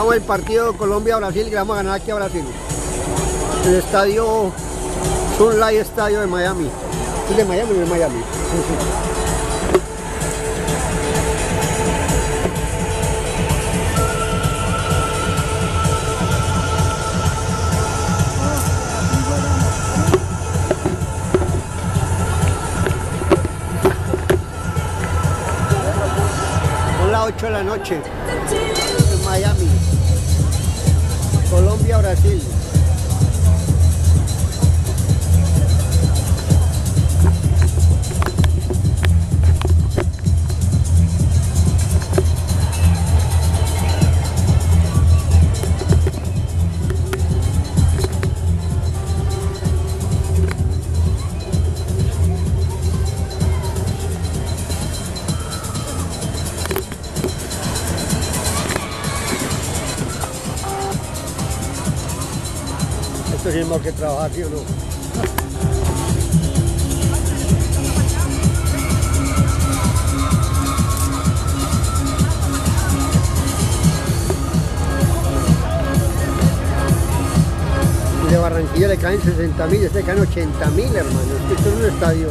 Estamos el partido Colombia-Brasil que vamos a ganar aquí a Brasil. El estadio Sunlight Estadio de Miami. ¿Es de Miami o de Miami? Sí, sí. Son las 8 de la noche en Miami. Colombia, Que trabajar, ¿sí o no? Y de Barranquilla le caen 60 mil, este le caen 80 mil, hermano. Esto es un estadio.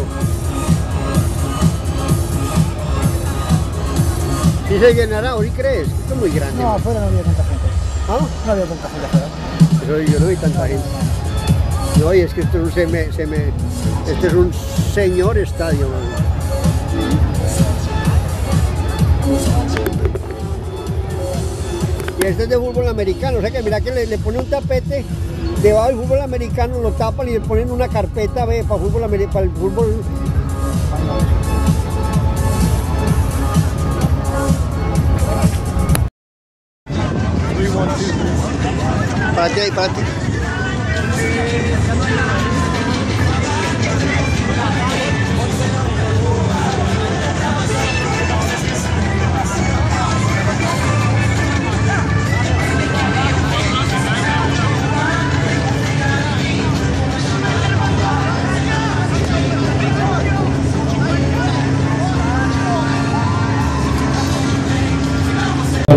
¿Sí se llenará sí crees? Esto es muy grande. No, afuera no había tanta gente. ¿Ah? No había tanta gente afuera. Pero yo no vi tanta gente. No, es que esto se me, se me, este es un señor estadio. Y este es de fútbol americano, o sea que mira que le, le pone un tapete debajo del fútbol americano, lo tapan y le ponen una carpeta ve, para, fútbol, para el fútbol.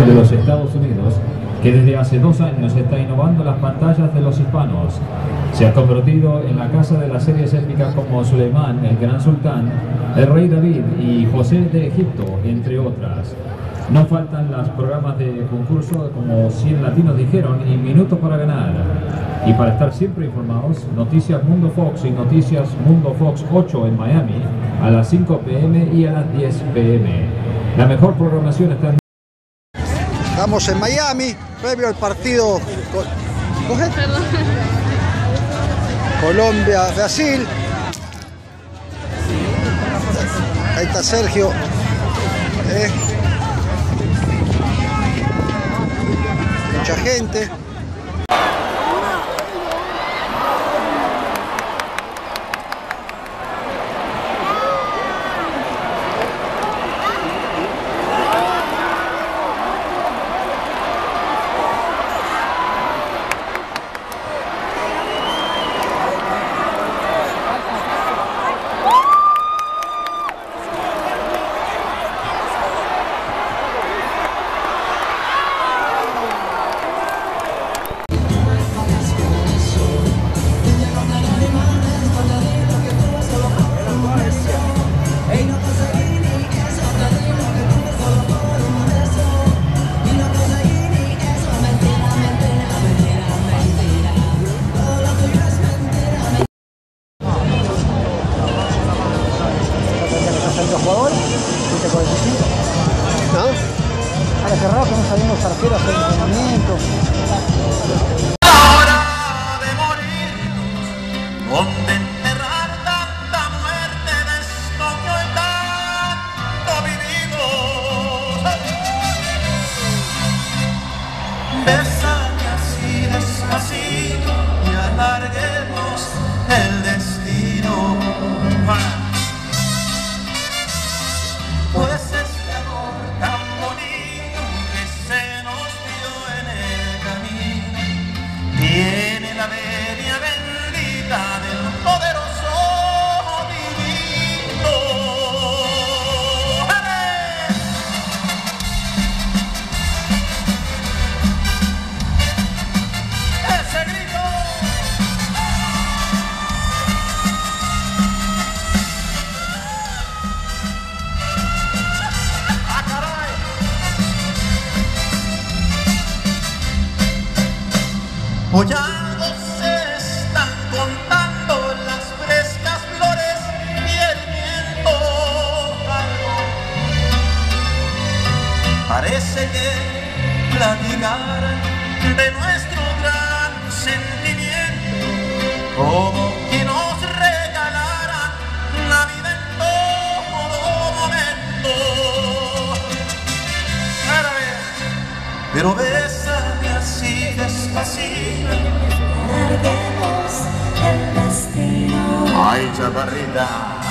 De los Estados Unidos, que desde hace dos años está innovando las pantallas de los hispanos. Se ha convertido en la casa de las series épicas como Suleimán, el Gran Sultán, el Rey David y José de Egipto, entre otras. No faltan los programas de concurso como 100 latinos dijeron y Minutos para ganar. Y para estar siempre informados, Noticias Mundo Fox y Noticias Mundo Fox 8 en Miami a las 5 pm y a las 10 pm. La mejor programación está en Estamos en Miami, previo al partido. Colombia-Brasil. Ahí está Sergio. Eh. Mucha gente. Bésame así despacito y alarguemos el Hollando se Ai, Jabarrida!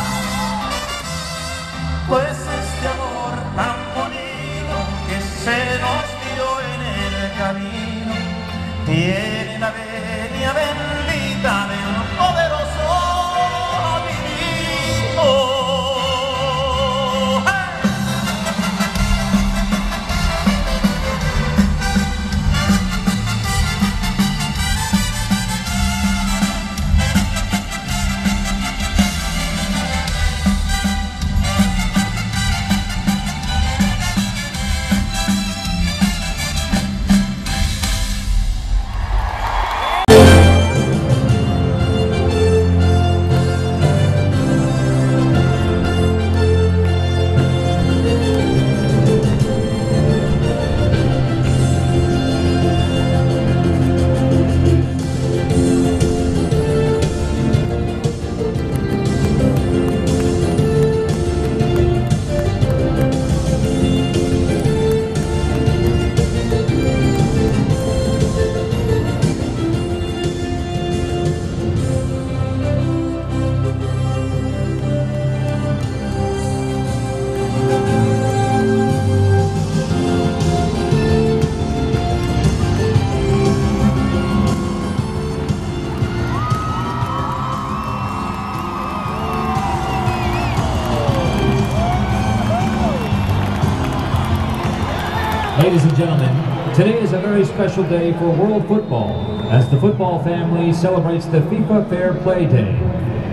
Today is a very special day for world football as the football family celebrates the FIFA Fair Play Day.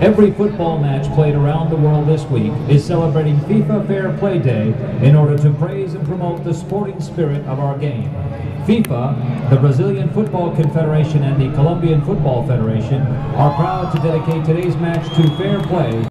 Every football match played around the world this week is celebrating FIFA Fair Play Day in order to praise and promote the sporting spirit of our game. FIFA, the Brazilian Football Confederation, and the Colombian Football Federation are proud to dedicate today's match to fair play